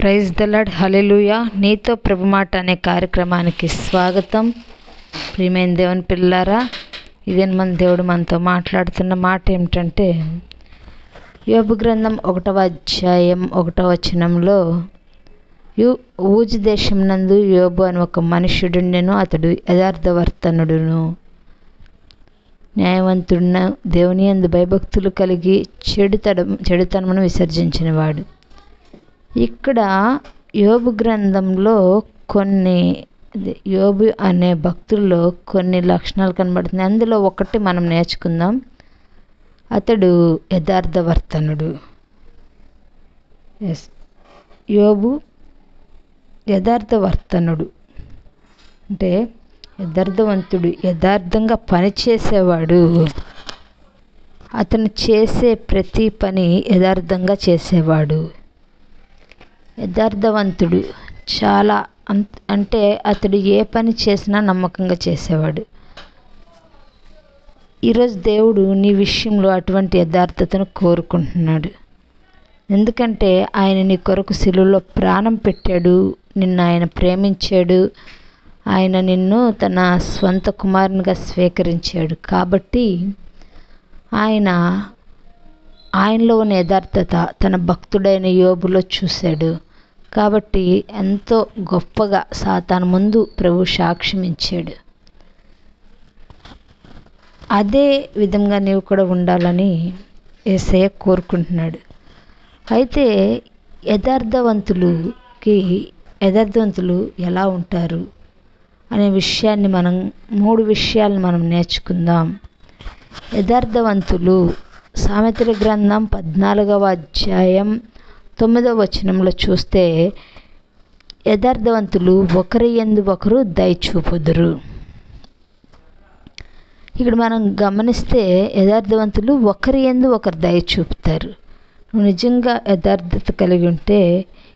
Praise the lord hallelujah నీతో ప్రభు మాట అనే కార్యక్రమానికి స్వాగతం. ప్రియమైన దేవుని పిల్లారా ఇదే మన దేవుడు మనతో మాట్లాడుతున్న మాట ఏమిటంటే యోబు గ్రంథం ఒకటవ అధ్యాయం ఒకటవ వచనంలో యు ఊజు దేశం నందు యోబు అని ఒక మనుష్యుడుండెను అతడు యథార్థవర్తనుడును. న్యాయవంతుడిన దేవుని అందు భయభక్తులు కలిగి చెడుతడం చెడుతనమును విసర్జించినవాడు. ఇక్కడ యోబు గ్రంథంలో కొన్ని యోబు అనే భక్తుల్లో కొన్ని లక్షణాలు కనబడుతున్నాయి. అందులో ఒకటి మనం నేర్చుకుందాం. అతడు యథార్థవర్తనుడు ఎస్. యోబు యథార్థవర్తనుడు అంటే యథార్థవంతుడు యథార్థంగా పనిచేసేవాడు. అతను చేసే ప్రతి పని యథార్థంగా చేసేవాడు. యథార్థవంతుడు. చాలా అంత అంటే అతడు ఏ పని చేసినా నమ్మకంగా చేసేవాడు. ఈరోజు దేవుడు నీ విషయంలో అటువంటి యథార్థతను కోరుకుంటున్నాడు. ఎందుకంటే ఆయన నీ కొరకు శిలువలో ప్రాణం పెట్టాడు నిన్ను ఆయన ప్రేమించాడు ఆయన నిన్ను తన స్వంత కుమారునిగా స్వీకరించాడు. కాబట్టి ఆయన ఆయనలో ఉన్న యథార్థత తన భక్తుడైన యోబులో చూశాడు. కాబట్టి ఎంతో గొప్పగా సాతాను ముందు ప్రభు సాక్ష్యం ఇచ్చాడు అదే విధంగా నీవు కూడా ఉండాలని ఏసయ్య కోరుకుంటున్నాడు. అయితే యథార్థవంతులుకి యథార్థవంతులు ఎలా ఉంటారు అనే విషయాన్ని మనం మూడు విషయాలను మనం నేర్చుకుందాం. యథార్థవంతులు సామెతల గ్రంథం పద్నాలుగవ అధ్యాయం తొమ్మిదవ వచనంలో చూస్తే యథార్థవంతులు ఒకరి ఎందు ఒకరు దయచూపుదురు ఇక్కడ మనం గమనిస్తే యథార్థవంతులు ఒకరి ఎందు ఒకరు దయ చూపుతారు. నువ్వు నిజంగా యథార్థత కలిగి ఉంటే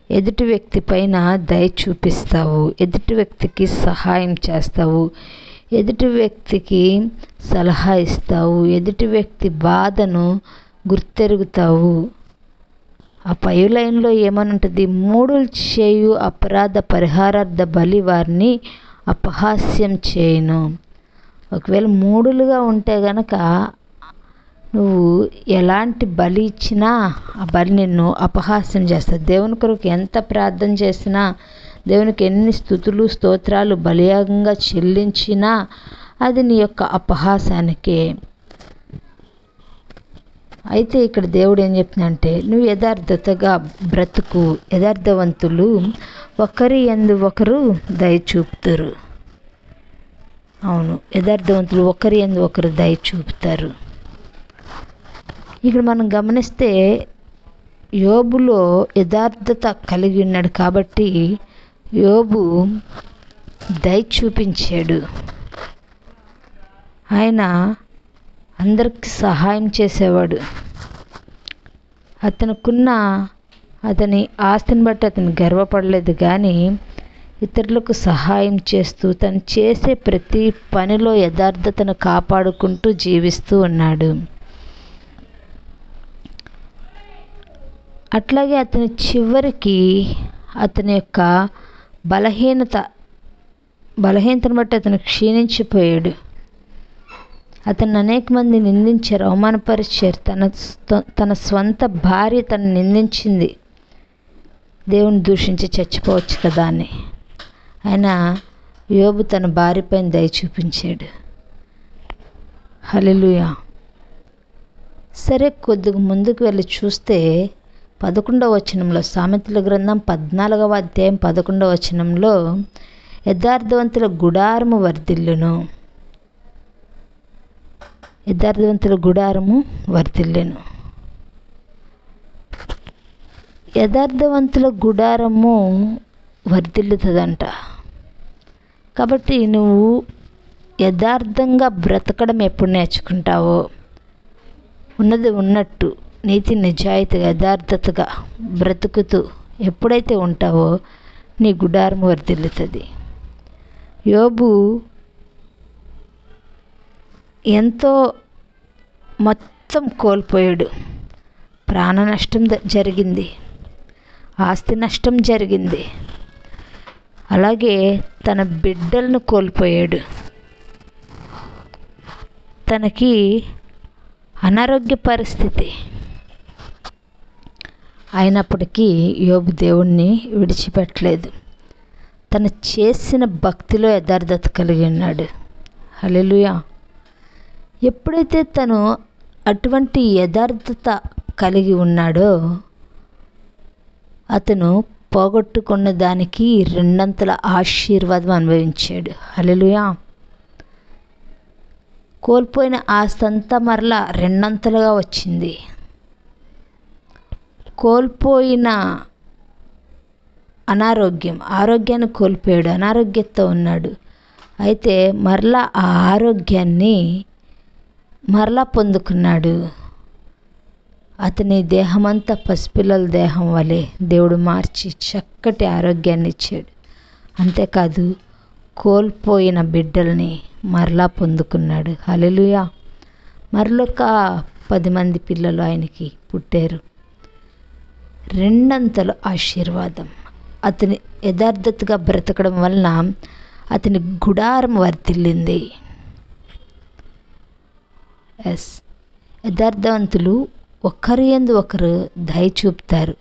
ఎదుటి వ్యక్తి పైన దయ చూపిస్తావు ఎదుటి వ్యక్తికి సహాయం చేస్తావు ఎదుటి వ్యక్తికి సలహా ఇస్తావు ఎదుటి వ్యక్తి బాధను గుర్తెరుగుతావు. ఆ పై లైన్లో ఏమనుంటుంది మూడు చేయు అపరాధ పరిహారార్థ బలి వారిని అపహాస్యం చేయను. ఒకవేళ మూడులుగా ఉంటే గనక నువ్వు ఎలాంటి బలి ఇచ్చినా ఆ బలి నిన్ను అపహాస్యం చేస్తుంది. దేవుని కొరకు ఎంత ప్రార్థన చేసినా దేవునికి ఎన్ని స్థుతులు స్తోత్రాలు బలియాగంగా చెల్లించినా అది నీ యొక్క అపహాసానికే. అయితే ఇక్కడ దేవుడు ఏం చెప్తుందంటే నువ్వు యథార్థతగా బ్రతుకు యథార్థవంతులు. ఒకరి ఎందు ఒకరు దయ చూపుతారు. అవును యథార్థవంతులు ఒకరి ఎందు ఒకరు దయ చూపుతారు. ఇక్కడ మనం గమనిస్తే యోబులో యథార్థత కలిగి ఉన్నాడు కాబట్టి యోబు దయ చూపించాడు. ఆయన అందరికి సహాయం చేసేవాడు. అతనుకున్న అతని ఆస్తిని బట్టి అతను గర్వపడలేదు కానీ ఇతరులకు సహాయం చేస్తూ తను చేసే ప్రతి పనిలో యథార్థతను కాపాడుకుంటూ జీవిస్తూ ఉన్నాడు. అట్లాగే అతని చివరికి అతని యొక్క బలహీనత బలహీనతను బట్టి అతను క్షీణించిపోయాడు. అతను అనేక మంది నిందించారు అవమానపరిచారు. తన తన స్వంత భార్య తను నిందించింది. దేవుని దూషించి చచ్చిపోవచ్చు కదా అని. ఆయన యోబు తన భార్యపై దయ చూపించాడు. హలెలుయా సరే కొద్దిగా ముందుకు వెళ్ళి చూస్తే పదకొండవ వచనంలో సామెతల గ్రంథం పద్నాలుగవ అధ్యాయం పదకొండవ వచనంలో యథార్థవంతుల గుడారము వర్ధిల్లును. యథార్థవంతుల గుడారము వర్తిల్లెను యథార్థవంతుల గుడారము వర్ధిల్లుతుందంట. కాబట్టి నువ్వు యథార్థంగా బ్రతకడం ఎప్పుడు నేర్చుకుంటావో? ఉన్నది ఉన్నట్టు నీతి నిజాయితీగా యథార్థతగా బ్రతుకుతూ ఎప్పుడైతే ఉంటావో నీ గుడారం వర్ధిల్లుతుంది. యోబు ఎంతో మొత్తం కోల్పోయాడు. ప్రాణ నష్టం జరిగింది. ఆస్తి నష్టం జరిగింది. అలాగే తన బిడ్డలను కోల్పోయాడు. తనకి అనారోగ్య పరిస్థితి. అయినప్పటికీ యోబు దేవుణ్ణి విడిచిపెట్టలేదు. తను చేసిన భక్తిలో యథార్థత కలిగి ఉన్నాడు. హల్లెలూయా. ఎప్పుడైతే తను అటువంటి యథార్థత కలిగి ఉన్నాడో అతను పోగొట్టుకున్న దానికి రెండంతల ఆశీర్వాదం అనుభవించాడు. హల్లెలూయా. కోల్పోయిన ఆస్తి అంతా మరలా రెండంతలుగా వచ్చింది. కోల్పోయిన అనారోగ్యం ఆరోగ్యాన్ని కోల్పోయాడు అనారోగ్యంతో ఉన్నాడు. అయితే మరలా ఆ ఆరోగ్యాన్ని మరలా పొందుకున్నాడు. అతని దేహమంతా పసిపిల్లల దేహం వలె దేవుడు మార్చి చక్కటి ఆరోగ్యాన్ని ఇచ్చాడు. అంతేకాదు కోల్పోయిన బిడ్డల్ని మరలా పొందుకున్నాడు. హలెలుయా మరొక పది మంది పిల్లలు ఆయనకి పుట్టారు. రెండంతలు ఆశీర్వాదం. అతని యథార్థతగా బ్రతకడం వలన అతని గుడారం వర్తిల్లింది ఎస్. యథార్థవంతులు ఒకరి ఎందు ఒకరు దయ చూపుతారు.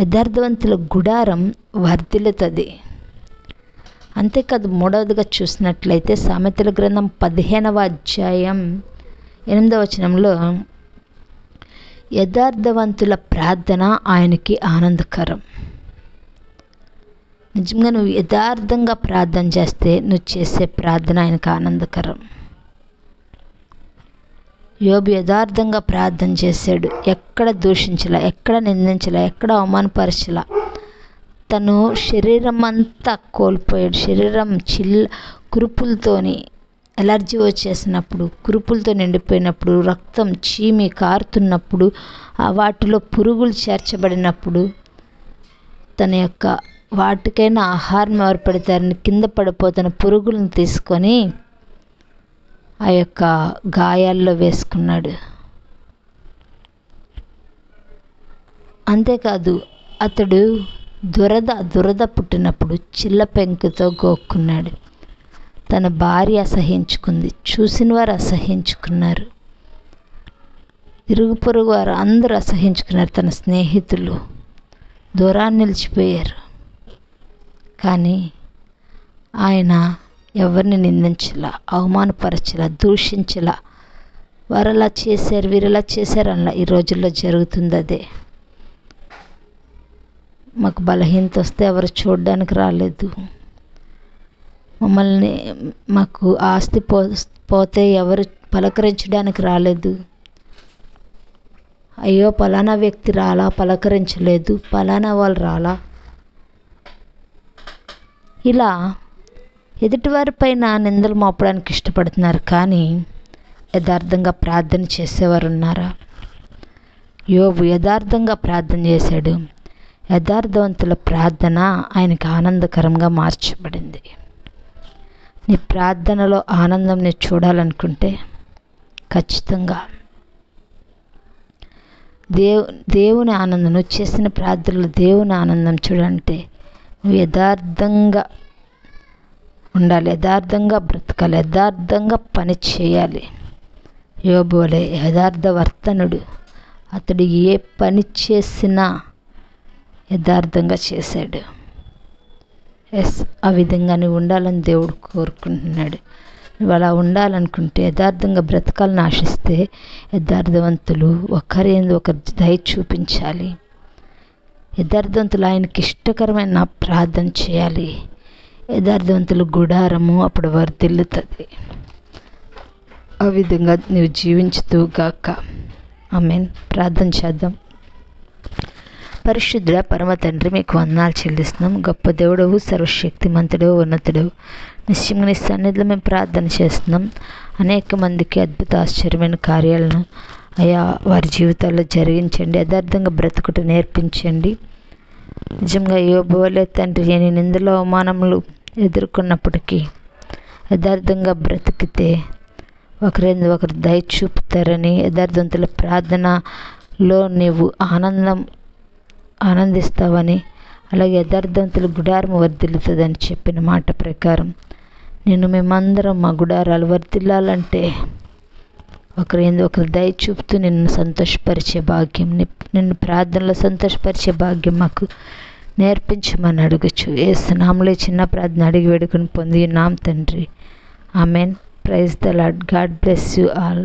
యథార్థవంతుల గుడారం వర్ధిల్లుతుంది. అంతేకాదు మూడవదిగా చూసినట్లయితే సామెతల గ్రంథం పదిహేనవ అధ్యాయం ఎనిమిదవ వచనంలో యథార్థవంతుల ప్రార్థన ఆయనకి ఆనందకరం. నిజంగా నువ్వు యథార్థంగా ప్రార్థన చేస్తే నువ్వు చేసే ప్రార్థన ఆయనకు ఆనందకరం. యోబు యథార్థంగా ప్రార్థన చేశాడు. ఎక్కడ దూషించలే ఎక్కడ నిందించలే ఎక్కడ అవమానపరచలా. తను శరీరం అంతా కోల్పోయాడు. శరీరం చిల్ కురుపులతోని ఎలర్జీ వచ్చేసినప్పుడు కురుపులతో నిండిపోయినప్పుడు రక్తం చీమి కారుతున్నప్పుడు వాటిలో పురుగులు చేర్చబడినప్పుడు తన యొక్క వాటికైనా ఆహారం ఎవరు పెడతారని కింద పడిపోతున్న పురుగులను తీసుకొని ఆ యొక్క గాయాల్లో వేసుకున్నాడు. అంతేకాదు అతడు దురద దురద పుట్టినప్పుడు చిల్ల పెంకుతో గోక్కున్నాడు. తన భార్య అసహించుకుంది. చూసిన వారు అసహించుకున్నారు. ఇరుగు పొరుగు వారు అందరూ అసహించుకున్నారు. తన స్నేహితులు దూరాన్ని నిలిచిపోయారు. కానీ ఆయన ఎవరిని నిందించలా అవమానపరచలా దూషించలా? వారు అలా చేశారు వీరు ఇలా చేశారు అలా ఈ రోజుల్లో జరుగుతుంది అదే. మాకు బలహీనత వస్తే ఎవరు చూడడానికి రాలేదు. మమ్మల్ని మాకు ఆస్తి పో పోతే ఎవరు పలకరించడానికి రాలేదు. అయ్యో పలానా వ్యక్తి రాలా పలకరించలేదు పలానా వాళ్ళు రాలా? ఇలా ఎదుటివారిపైన నిందలు మోపడానికి ఇష్టపడుతున్నారు కానీ యథార్థంగా ప్రార్థన చేసేవారు ఉన్నారా? యోబు యథార్థంగా ప్రార్థన చేశాడు. యథార్థవంతుల ప్రార్థన ఆయనకు ఆనందకరంగా మార్చబడింది. నీ ప్రార్థనలో ఆనందం నేను చూడాలనుకుంటే ఖచ్చితంగా దేవు దేవుని ఆనందం నువ్వు చేసిన ప్రార్థనలో దేవుని ఆనందం చూడంటే నువ్వు యథార్థంగా ఉండాలి యథార్థంగా బ్రతకాలి యథార్థంగా పని చేయాలి. యోబు వలె యథార్థ వర్తనుడు. అతడు ఏ పని చేసినా యథార్థంగా చేశాడు. ఎస్ ఆ విధంగా నువ్వు ఉండాలని దేవుడు కోరుకుంటున్నాడు. నువ్వు అలా ఉండాలనుకుంటే యథార్థంగా బ్రతకాలని ఆశిస్తే యథార్థవంతులు ఒకరి ఒకరు దయ చూపించాలి. యథార్థవంతులు ఆయనకి ఇష్టకరమైన ప్రార్థన చేయాలి. యథార్థవంతులు గుడారము అప్పుడు వర్ధిల్లుతుంది ఆ విధంగా నువ్వు జీవించుతూ గాక. మీన్ ప్రార్థన చేద్దాం. పరిశుద్ధుడ పరమ తండ్రి మీకు వందనాలు చెల్లిస్తున్నాం. గొప్ప దేవుడవు సర్వశక్తిమంతుడు ఉన్నతుడు. నిశ్చయంగా నీ సన్నిధిలో మేము ప్రార్థన చేస్తున్నాం. అనేక మందికి అద్భుత ఆశ్చర్యమైన కార్యాలను అయా వారి జీవితాల్లో జరిగించండి. యథార్థంగా బ్రతుకుట నేర్పించండి. నిజంగా యోబోలే తండ్రి నేను నిందలో అవమానములు ఎదుర్కొన్నప్పటికీ యథార్థంగా బ్రతికితే ఒకరింది ఒకరు దయ చూపుతారని యథార్థవంతుల ప్రార్థనలో నీవు ఆనందం ఆనందిస్తావని అలాగే యథార్థవంతుల గుడారం వర్ధిల్లుతుందని చెప్పిన మాట ప్రకారం నేను మేమందరం మా గుడారాలు వర్ధిల్లాలంటే ఒకరి ఎందు ఒకరు దయ చూపుతూ నిన్ను సంతోషపరిచే భాగ్యం నిన్ను ప్రార్థనలో సంతోషపరిచే భాగ్యం మాకు నేర్పించమని అడుగుచు. ఏసునామలే చిన్న ప్రార్థన అడిగి వేడుకొని పొంది నామ్ తండ్రి. Amen. Praise the Lord God bless you all.